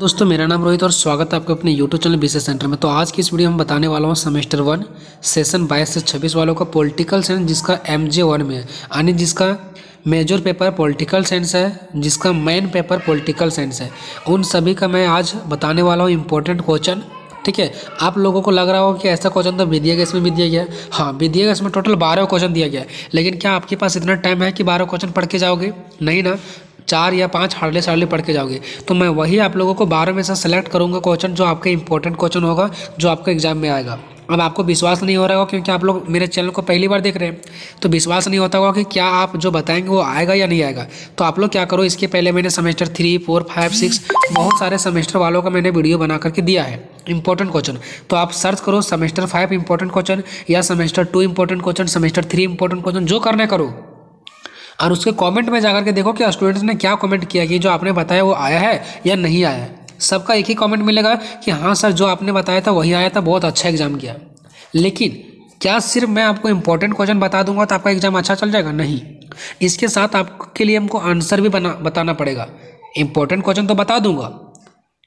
दोस्तों, मेरा नाम रोहित और स्वागत है आपके अपने यूट्यूब चैनल बीसी सेंटर में। तो आज की इस वीडियो में बताने वाला हूँ सेमेस्टर वन, सेशन 22 से 26 वालों का पॉलिटिकल साइंस, जिसका एम जे वन में है। यानी जिसका मेजर पेपर पॉलिटिकल साइंस है, जिसका मेन पेपर पॉलिटिकल साइंस है। उन सभी का मैं आज बताने वाला हूँ इंपॉर्टेंट क्वेश्चन ठीक है? आप लोगों को लग रहा होगा कि ऐसा क्वेश्चन तो भी दिया गया इसमें भी दिया गया है। हाँ भी दिया गया इसमें टोटल बारह क्वेश्चन दिया गया है। लेकिन क्या आपके पास इतना टाइम है कि बारह क्वेश्चन पढ़ के जाओगे? नहीं ना? चार या पाँच हार्डली सार्डली पढ़ के जाओगे। तो मैं वही आप लोगों को बारह में से सेलेक्ट करूँगा क्वेश्चन जो आपका इंपॉर्टेंट क्वेश्चन होगा, जो आपके एग्ज़ाम में आएगा। अब आपको विश्वास नहीं हो रहा होगा क्योंकि आप लोग मेरे चैनल को पहली बार देख रहे हैं। तो विश्वास नहीं होता होगा कि क्या आप जो बताएँगे वो आएगा या नहीं आएगा। तो आप लोग क्या करो, इसके पहले मैंने semester three four five six बहुत सारे सेमेस्टर वालों का मैंने वीडियो बना करके दिया है। इंपॉर्टेंट क्वेश्चन तो आप सर्च करो सेमेस्टर फाइव इंपॉर्टेंट क्वेश्चन या semester two important question semester three important question जो करना करो। और उसके कमेंट में जाकर के देखो कि स्टूडेंट्स ने क्या कमेंट किया कि जो आपने बताया वो आया है या नहीं आया है। सबका एक ही कमेंट मिलेगा कि हाँ सर जो आपने बताया था वही आया था, बहुत अच्छा एग्ज़ाम किया। लेकिन क्या सिर्फ़ मैं आपको इंपॉर्टेंट क्वेश्चन बता दूँगा तो आपका एग्ज़ाम अच्छा चल जाएगा? नहीं। इसके साथ आपके लिए हमको आंसर भी बना, बताना पड़ेगा। इंपॉर्टेंट क्वेश्चन तो बता दूँगा।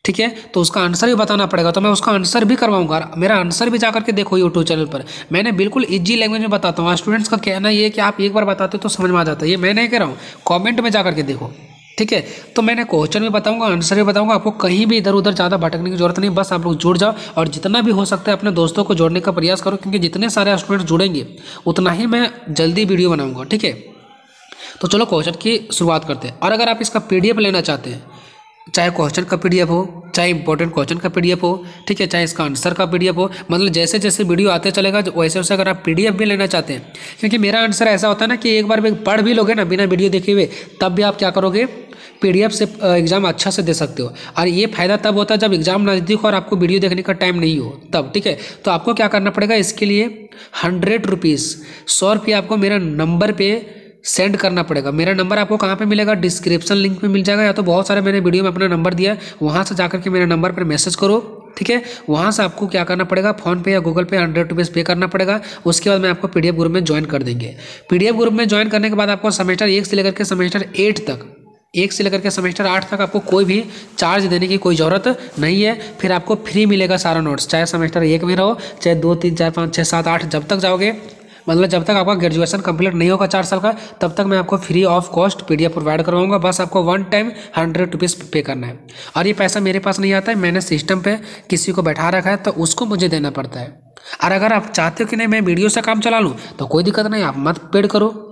ठीक है? तो उसका आंसर भी बताना पड़ेगा तो मैं उसका आंसर भी करवाऊँगा। मेरा आंसर भी जा करके देखो यूट्यूब चैनल पर। मैंने बिल्कुल इजी लैंग्वेज में बताता हूँ। स्टूडेंट्स का कहना ये कि आप एक बार बताते हो तो समझ में आ जाता है। ये मैं नहीं कह रहा हूँ कॉमेंट में जा करके देखो। ठीक है? तो मैंने क्वेश्चन भी बताऊँगा आंसर भी बताऊँगा। आपको कहीं भी इधर उधर ज़्यादा भटकने की ज़रूरत नहीं, बस आप लोग जुड़ जाओ और जितना भी हो सकता है अपने दोस्तों को जोड़ने का प्रयास करो, क्योंकि जितने सारे स्टूडेंट जुड़ेंगे, उतना ही मैं जल्दी वीडियो बनाऊँगा। ठीक है? तो चलो क्वेश्चन की शुरुआत करते हैं। और अगर आप इसका पीडीएफ लेना चाहते हैं चाहे क्वेश्चन का पीडीएफ हो, चाहे इंपॉर्टेंट क्वेश्चन का पीडीएफ हो, ठीक है, चाहे इसका आंसर का पीडीएफ हो मतलब जैसे जैसे वीडियो आते चलेगा वैसे वैसे अगर आप पीडीएफ भी लेना चाहते हैं, क्योंकि मेरा आंसर ऐसा होता है ना कि एक बार भी पढ़ भी लोगे ना, बिना वीडियो देखे हुए, तब भी आप क्या करोगे पीडीएफ से एग्ज़ाम अच्छा से दे सकते हो। और ये फ़ायदा तब होता है जब एग्ज़ाम नज़दीक हो और आपको वीडियो देखने का टाइम नहीं हो, तब, ठीक है? तो आपको क्या करना पड़ेगा, इसके लिए हंड्रेड रुपीज़ सौ रुपये आपको मेरा नंबर पे सेंड करना पड़ेगा। मेरा नंबर आपको कहाँ पे मिलेगा? डिस्क्रिप्शन लिंक में मिल जाएगा या तो बहुत सारे मैंने वीडियो में अपना नंबर दिया वहाँ से जाकर के मेरे नंबर पर मैसेज करो, ठीक है? वहाँ से आपको क्या करना पड़ेगा? फ़ोन पे या गूगल पे हंड्रेड रुपीज़ पे करना पड़ेगा। उसके बाद मैं आपको पीडीएफ ग्रुप में ज्वाइन कर देंगे। पीडीएफ ग्रुप में ज्वाइन करने के बाद आपको सेमेस्टर एक से लेकर के सेमेस्टर एट तक, एक से लेकर के सेमेस्टर आठ तक आपको कोई भी चार्ज देने की कोई ज़रूरत नहीं है। फिर आपको फ्री मिलेगा सारा नोट्स चाहे सेमेस्टर एक में रहो, चाहे दो, तीन, चार, पाँच छः सात, आठ, जब तक जाओगे। मतलब जब तक आपका ग्रेजुएशन कंप्लीट नहीं होगा चार साल का, तब तक मैं आपको free of cost PDF provide करवाऊँगा। बस आपको वन टाइम हंड्रेड रुपीज़ पे करना है। और ये पैसा मेरे पास नहीं आता है, मैंने सिस्टम पे किसी को बैठा रखा है तो उसको मुझे देना पड़ता है। और अगर आप चाहते हो कि नहीं, मैं वीडियो से काम चला लूँ तो कोई दिक्कत नहीं, आप मत पेड करो।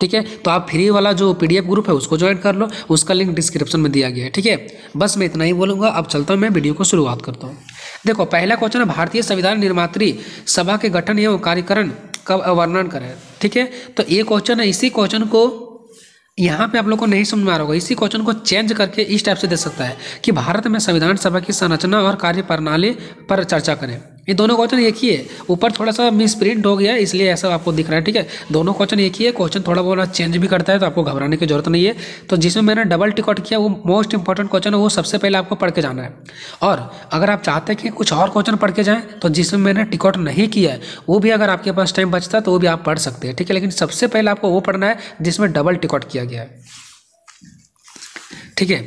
ठीक है? तो आप फ्री वाला जो पीडीएफ ग्रुप है, उसको ज्वाइन कर लो। उसका लिंक डिस्क्रिप्शन में दिया गया है। ठीक है? बस मैं इतना ही बोलूँगा। अब चलता हूँ मैं वीडियो को शुरुआत करता हूँ। देखो, पहला क्वेश्चन है, भारतीय संविधान निर्मात्री सभा के गठन एवं कार्यकरण का वर्णन करें? ठीक है? तो ये क्वेश्चन है, इसी क्वेश्चन को यहाँ पे आप लोग को नहीं समझ में आ रहा होगा। इसी क्वेश्चन को चेंज करके इस टाइप से दे सकता है कि भारत में संविधान सभा की संरचना और कार्य प्रणाली पर चर्चा करें। ये दोनों क्वेश्चन एक ही है। ऊपर थोड़ा सा मिस प्रिंट हो गया, इसलिए ऐसा आपको दिख रहा है, ठीक है? दोनों क्वेश्चन एक ही है, क्वेश्चन थोड़ा बहुत चेंज भी करता है तो आपको घबराने की ज़रूरत नहीं है। तो जिसमें मैंने डबल टिकट किया, वो मोस्ट इंपॉर्टेंट क्वेश्चन है, वो सबसे पहले आपको पढ़ के जाना है। और अगर आप चाहते हैं कि कुछ और क्वेश्चन पढ़ के जाएँ तो जिसमें मैंने टिकट नहीं किया है, वो भी अगर आपके पास टाइम बचता है तो वो भी आप पढ़ सकते हैं, ठीक है? लेकिन सबसे पहले आपको वो पढ़ना है, जिसमें डबल टिकट किया गया है। ठीक है?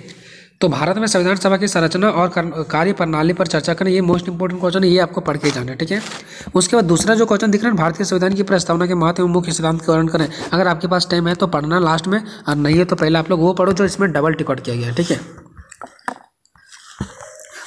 तो भारत में संविधान सभा की संरचना और कार्य प्रणाली पर चर्चा करें ये मोस्ट इंपोर्टेंट क्वेश्चन है, ये आपको पढ़ के जाना है, ठीक है? उसके बाद दूसरा जो क्वेश्चन दिख रहा है, भारतीय संविधान की प्रस्तावना के महत्व एवं मुख्य सिद्धांत का वर्णन करें। अगर आपके पास टाइम है तो पढ़ना लास्ट में, और नहीं है तो पहले आप लोग वो पढ़ो जो इसमें डबल टिकट किया गया है, ठीक है?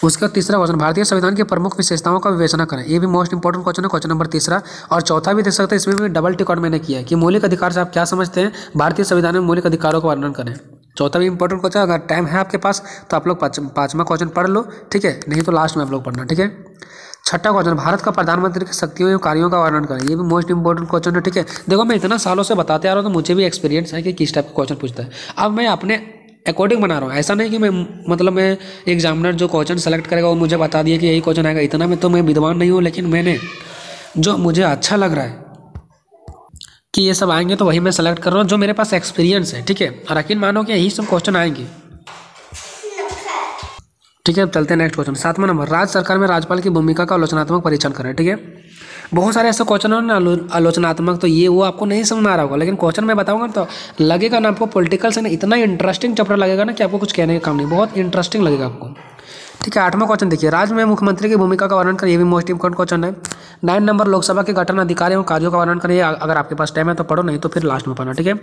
उसका तीसरा क्वेश्चन भारतीय संविधान की प्रमुख विशेषताओं का विवेचना करें। ये भी मोस्ट इंपॉर्टेंट क्वेश्चन है क्वेश्चन नंबर तीसरा। और चौथा भी देख सकते हैं, इसमें भी डबल टिकट मैंने किया है कि मौलिक अधिकार से आप क्या समझते हैं? भारतीय संविधान में मौलिक अधिकारों का वर्णन करें। चौथा भी इंपॉर्टेंट क्वेश्चन अगर टाइम है आपके पास तो आप लोग पाँचवा क्वेश्चन पढ़ लो, ठीक है? नहीं तो लास्ट में आप लोग पढ़ना, ठीक है? छठा क्वेश्चन भारत का प्रधानमंत्री की शक्तियों एवं कार्यों का वर्णन करें, ये भी मोस्ट इंपॉर्टेंट क्वेश्चन है, ठीक है? देखो, मैं इतना सालों से बताते आ रहा हूँ तो मुझे भी एक्सपीरियंस है कि किस टाइप का क्वेश्चन पूछता है। अब मैं अपने अकॉर्डिंग बना रहा हूँ, ऐसा नहीं कि मैं मतलब मैं एग्जामिनर जो क्वेश्चन सेलेक्ट करेगा, वो मुझे बता दिया कि यही क्वेश्चन आएगा, इतना में तो मैं विद्वान नहीं हूँ, लेकिन मैंने, जो मुझे अच्छा लग रहा है कि ये सब आएँगे तो वही मैं सेलेक्ट कर रहा हूँ, जो मेरे पास एक्सपीरियंस है, ठीक है? और यकीन मानो कि यही सब क्वेश्चन आएँगे। ठीक है, अब चलते हैं नेक्स्ट क्वेश्चन सातवां नंबर राज्य सरकार में राज्यपाल की भूमिका का आलोचनात्मक परीक्षण करें, ठीक है? बहुत सारे ऐसे क्वेश्चन हो ना आलोचनात्मक तो ये वो आपको नहीं समझ में आ रहा होगा, लेकिन क्वेश्चन मैं बताऊँगा तो लगेगा ना आपको पॉलिटिकल से ना इतना इंटरेस्टिंग चैप्टर लगेगा ना कि आपको कुछ कहने का काम नहीं, बहुत इंटरेस्टिंग लगेगा आपको। ठीक है, आठवां क्वेश्चन देखिए। राज्य में मुख्यमंत्री की भूमिका का वर्णन करिए। ये भी मोस्ट इंपॉर्टेंट क्वेश्चन है। नाइन नंबर लोकसभा के गठन अधिकारी एवं कार्यों का वर्णन करिए। अगर आपके पास टाइम है तो पढ़ो, नहीं तो फिर लास्ट में पढ़ना, ठीक है?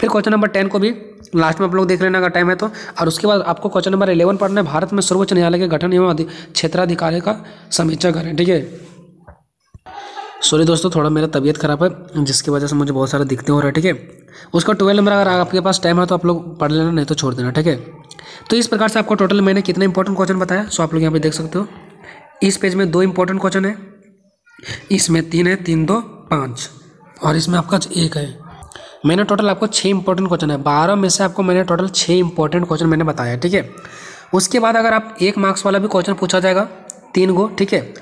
फिर क्वेश्चन नंबर टेन को भी लास्ट में आप लोग देख लेना अगर टाइम है तो। और उसके बाद आपको क्वेश्चन नंबर इलेवन पढ़ना है। भारत में सर्वोच्च न्यायालय के गठन एवं क्षेत्राधिकारी का समीक्षा करें, ठीक है? सॉरी दोस्तों, थोड़ा मेरा तबीयत खराब है, जिसकी वजह से मुझे बहुत सारे दिक्कतें हो रहे हैं, ठीक है? उसका ट्वेल्व नंबर अगर आपके पास टाइम है तो आप लोग पढ़ लेना, नहीं तो छोड़ देना, ठीक है? तो इस प्रकार से आपको टोटल मैंने कितना इंपॉर्टेंट क्वेश्चन बताया सो आप लोग यहाँ पे देख सकते हो। इस पेज में दो इंपॉर्टेंट क्वेश्चन है। इसमें तीन है, तीन, दो, पाँच। और इसमें आपका एक है। मैंने टोटल आपको छः इंपॉर्टेंट क्वेश्चन है। बारह में से आपको मैंने टोटल छः इंपॉर्टेंट क्वेश्चन मैंने बताया, ठीक है? उसके बाद अगर आप एक मार्क्स वाला भी क्वेश्चन पूछा जाएगा, तीन गो, ठीक है?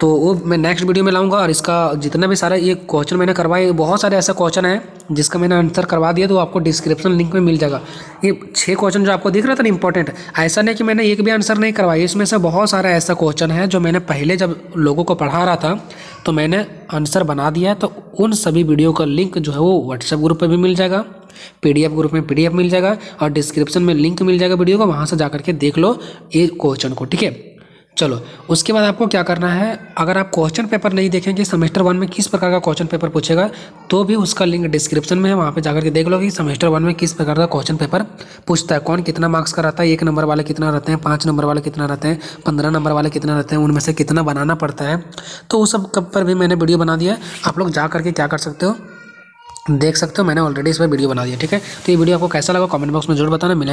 तो वो मैं नेक्स्ट वीडियो में लाऊँगा और इसका जितना भी सारा ये क्वेश्चन मैंने करवाए, बहुत सारे ऐसा क्वेश्चन है, जिसका मैंने आंसर करवा दिया तो आपको डिस्क्रिप्शन लिंक में मिल जाएगा। ये छः क्वेश्चन जो आपको दिख रहा था ना इंपॉर्टेंट ऐसा नहीं कि मैंने एक भी आंसर नहीं करवाया इसमें से बहुत सारा ऐसा क्वेश्चन है जो मैंने पहले जब लोगों को पढ़ा रहा था तो मैंने आंसर बना दिया तो उन सभी वीडियो का लिंक जो है वो व्हाट्सएप ग्रुप पर भी मिल जाएगा पीडीएफ ग्रुप में पीडीएफ मिल जाएगा, और डिस्क्रिप्शन में लिंक मिल जाएगा वीडियो को, वहाँ से जा करके देख लो ये क्वेश्चन को, ठीक है? चलो, उसके बाद आपको क्या करना है, अगर आप क्वेश्चन पेपर नहीं देखेंगे सेमेस्टर वन में किस प्रकार का क्वेश्चन पेपर पूछेगा तो भी उसका लिंक डिस्क्रिप्शन में है, वहाँ पे जाकर के देख लो कि सेमेस्टर वन में किस प्रकार का क्वेश्चन पेपर पूछता है, कौन कितना मार्क्स का रहता है, एक नंबर वाले कितना रहते हैं, पाँच नंबर वाले कितना रहते हैं, पंद्रह नंबर वाले कितना रहते हैं, उनमें से कितना बनाना पड़ता है। तो उस सब पर भी मैंने वीडियो बना दिया आप लोग जा करके क्या कर सकते हो, देख सकते हो, मैंने ऑलरेडी इस पर वीडियो बना दिया, ठीक है? तो ये वीडियो आपको कैसा लगा कमेंट बॉक्स में ज़रूर बताना, मिलेंगे